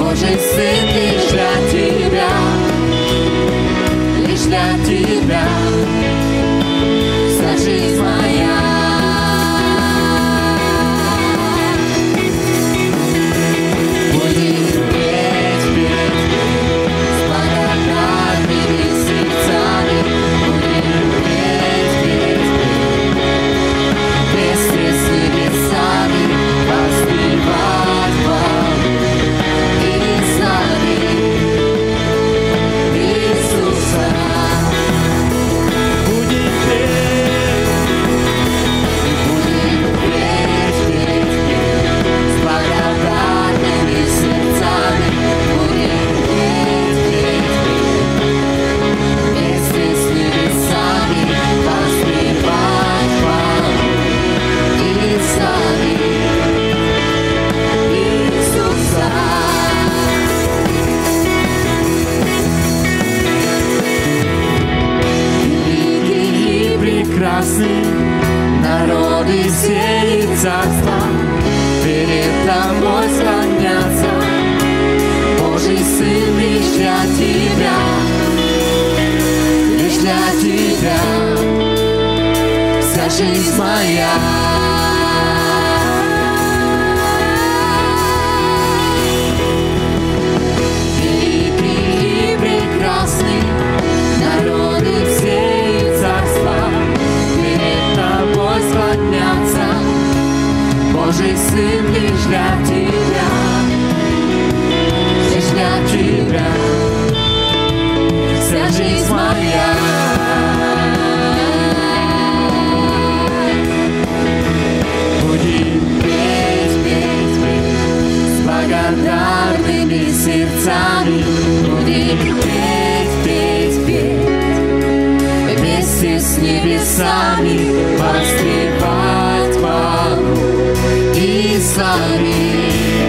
hoje em sempre. Божий Сын лишь для тебя, лишь для тебя. Вся жизнь моя. Будем петь, петь, петь с благодарными сердцами. Будем петь, петь, петь вместе с небесами воскревать Богу. e saber.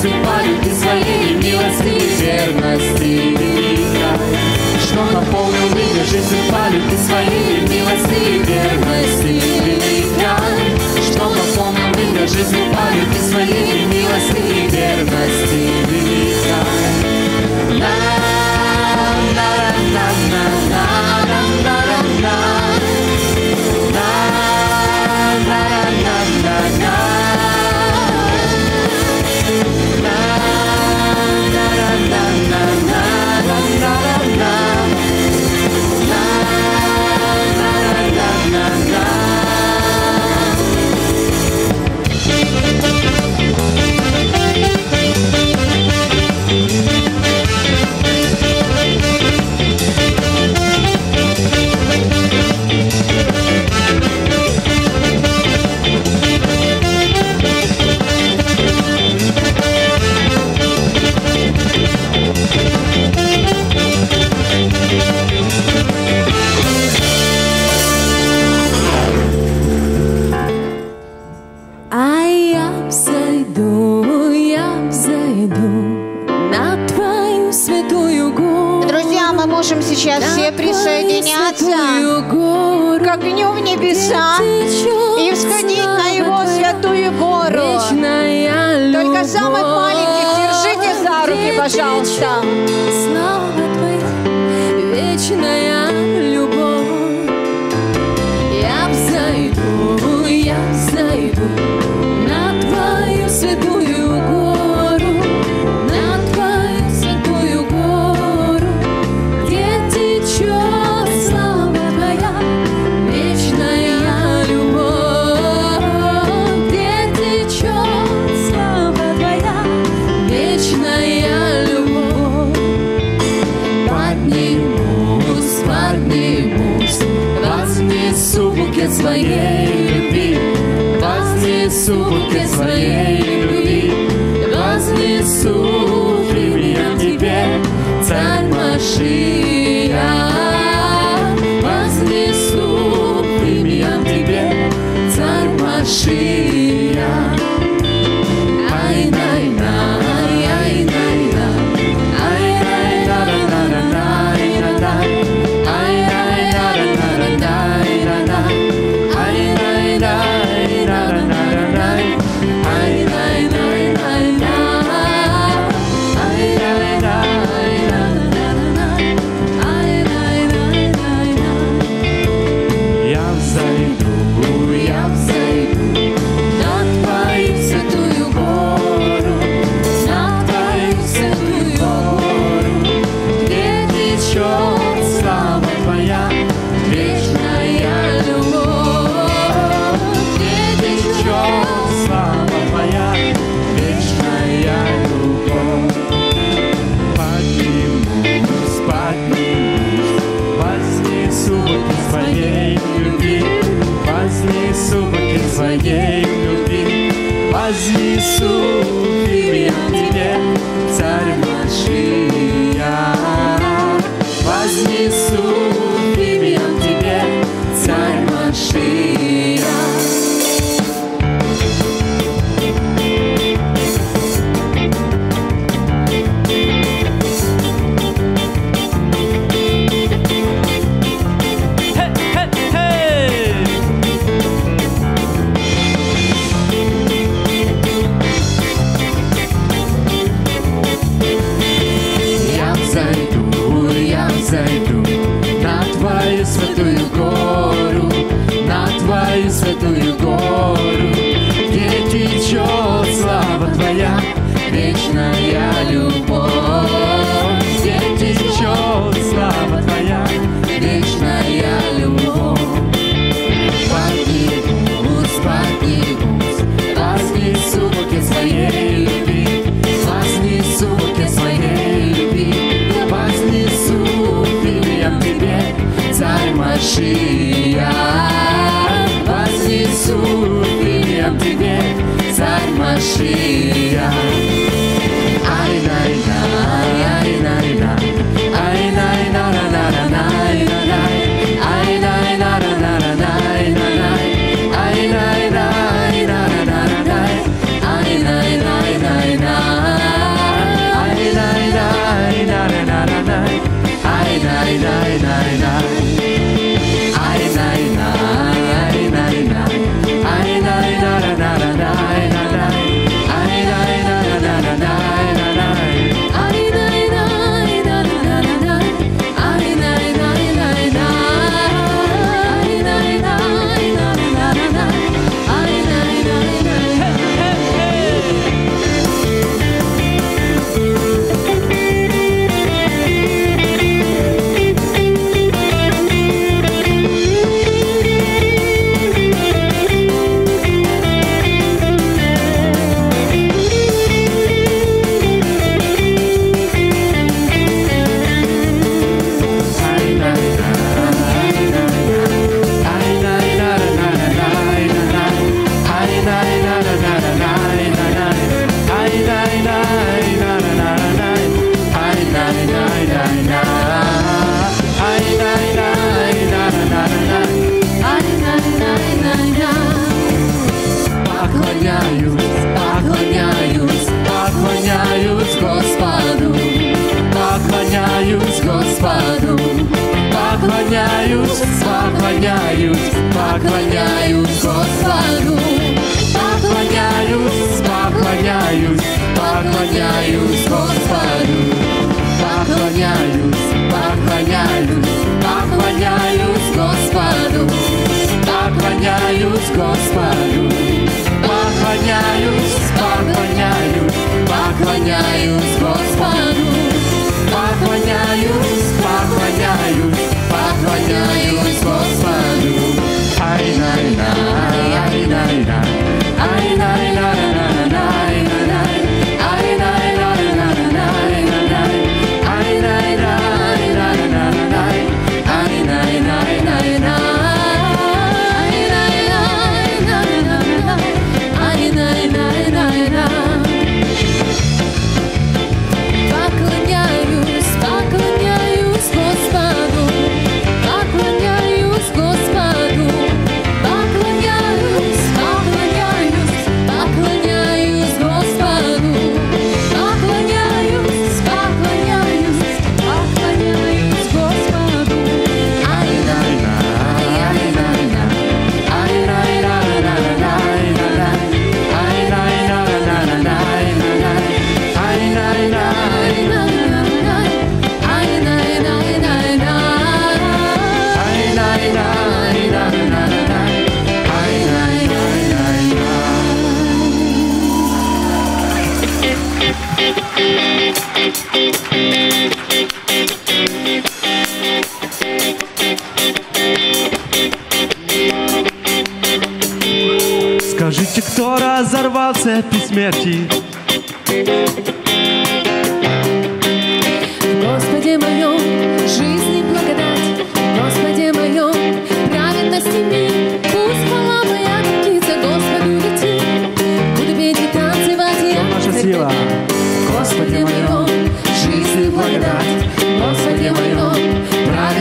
осыпают ты своей милости меня, Что наполнил меня жизнь палит ты своей милости верности меня, Что наполнил меня жизнь палит ты своей милости верности меня. пожалуйста. Снова ты, вечная you.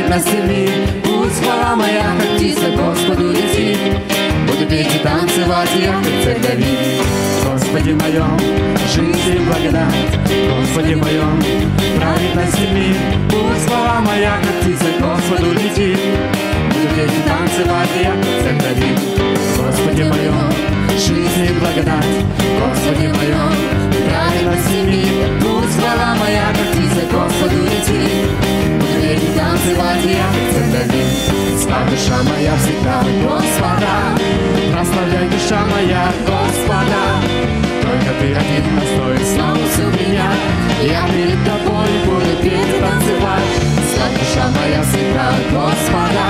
на земли. Пусть хвала моя, как птица, Господу летит. Буду петь и танцевать, я как Давид. Господи моем, жизнь и благодать, Господи моем, правит на мир. Пусть слова моя, как птица, Господу летит. Буду петь и танцевать, я как Давид. Господи моем, жизнь и благодать, Господи моем, правит на мир. Пусть слова моя, как птица, Господу летит пели, танцевать я. Цендавин, сла душа моя всегда Господа, прославляй душа моя Господа. Только ты один достоин славу меня. Я перед тобой буду петь и танцевать. Сла душа моя всегда Господа,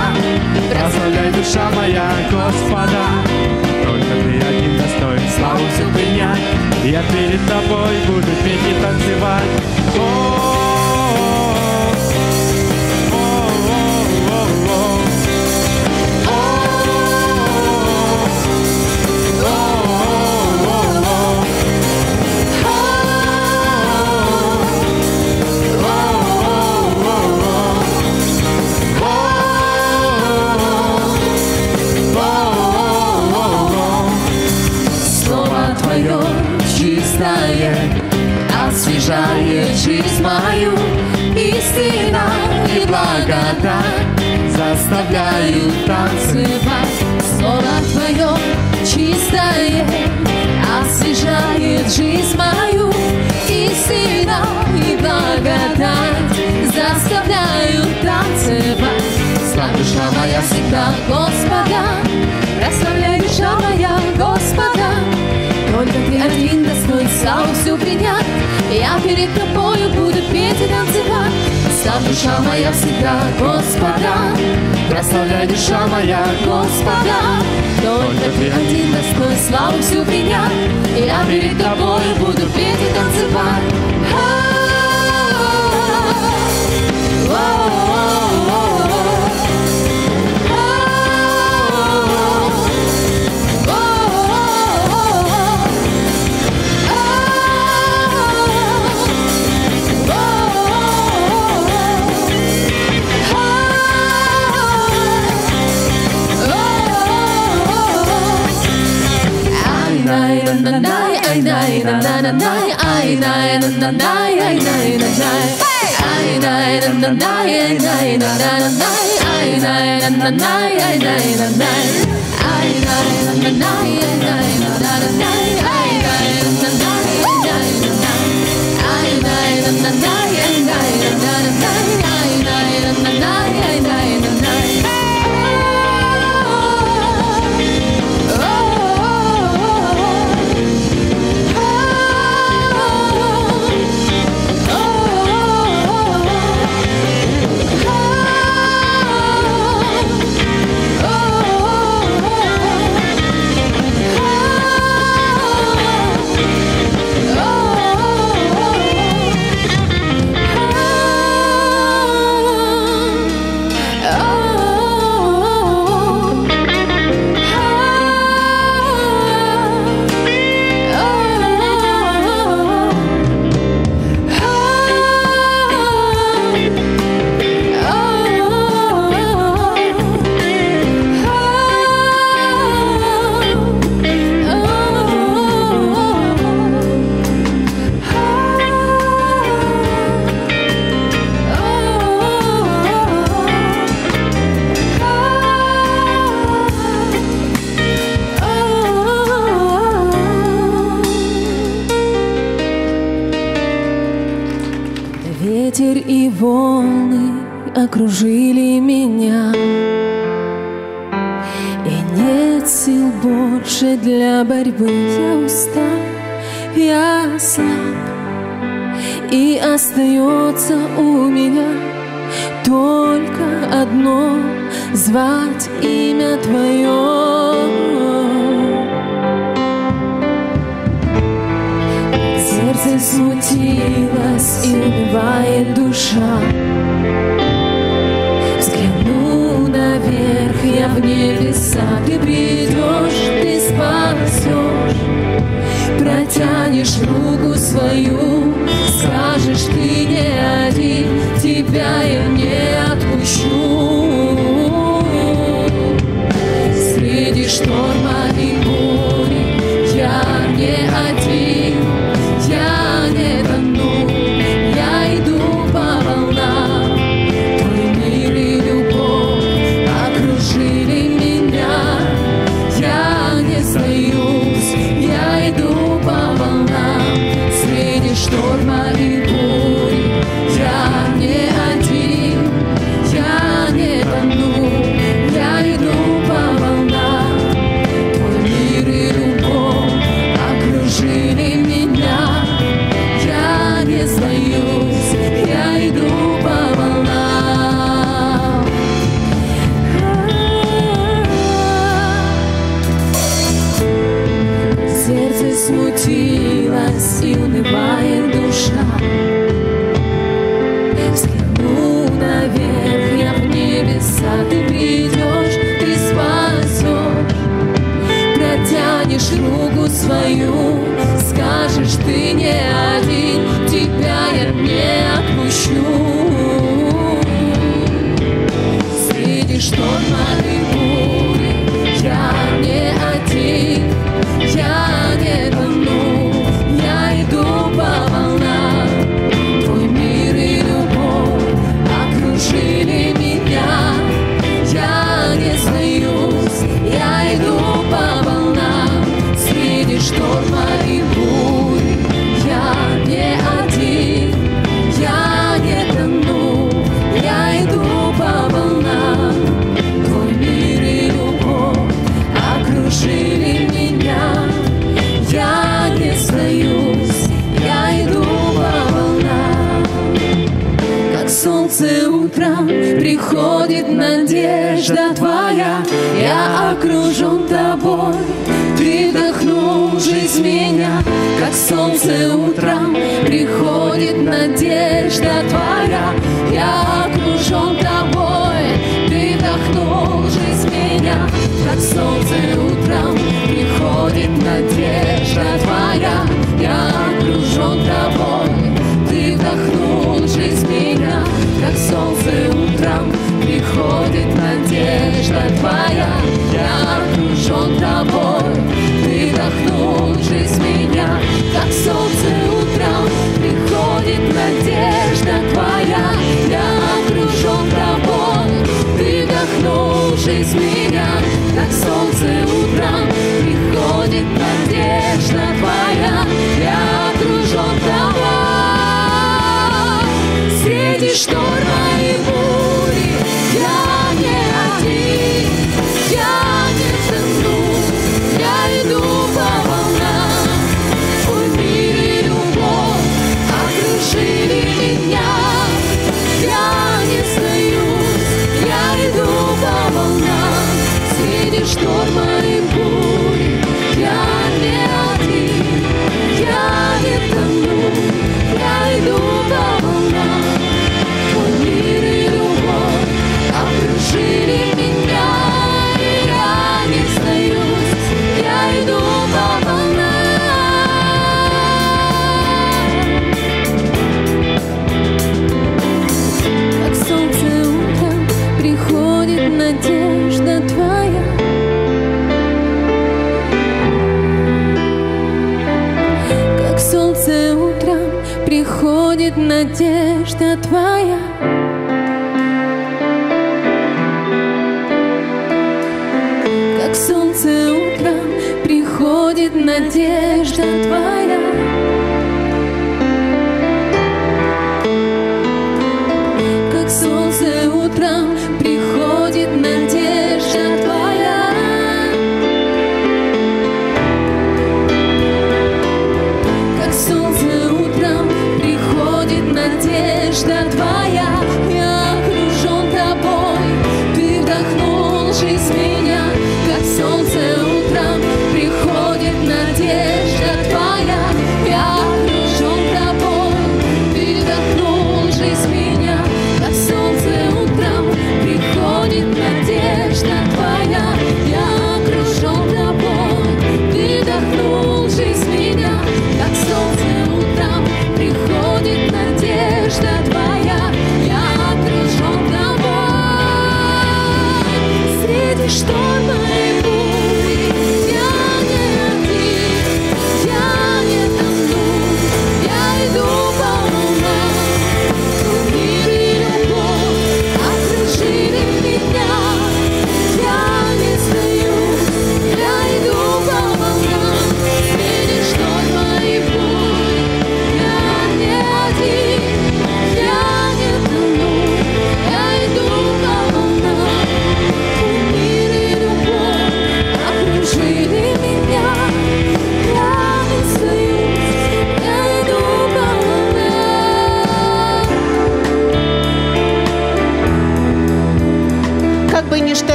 прославляй душа моя Господа. Только ты один достоин славу всю принять Я перед тобой буду петь всегда Господа, прославляй душа моя Господа. Только ты один достоин славу всю принять. Я перед тобою буду петь и танцевать. Слава душа моя всегда Господа, прославляй душа моя Господа. Только ты один достоин славу всю принять. Я перед тобою буду петь и танцевать. I И остается у меня только одно Звать имя Твое. Сердце смутилось и убивает душа. Взгляну наверх, я в небеса. Ты придешь, ты спасешь Протянешь руку свою Скажешь, ты не один Тебя я не отпущу Среди шторма тобой. Ты вдохнул жизнь меня, как солнце утром, приходит надежда твоя, я окружен тобой. Ты вдохнул жизнь меня, как солнце утром, приходит надежда твоя, я окружен тобой. Ты вдохнул жизнь меня, как солнце утром, надежда твоя, я окружен тобой. Ты вдохнул жизнь меня, как солнце утром, приходит надежда твоя, я окружен тобой. Ты вдохнул жизнь меня, как солнце утром, приходит надежда твоя, приходит надежда твоя. Как солнце утром приходит надежда твоя.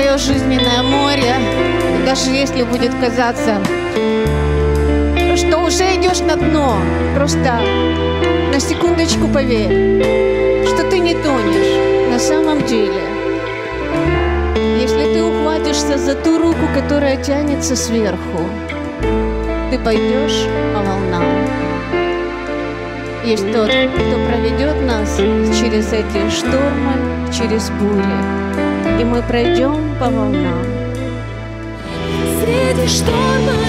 Твое жизненное море, даже если будет казаться, что уже идешь на дно, просто на секундочку поверь, что ты не тонешь на самом деле. Если ты ухватишься за ту руку, которая тянется сверху, ты пойдешь по волнам. Есть тот, кто проведет нас через эти штормы, через бури, и мы пройдем по волнам. Среди шторма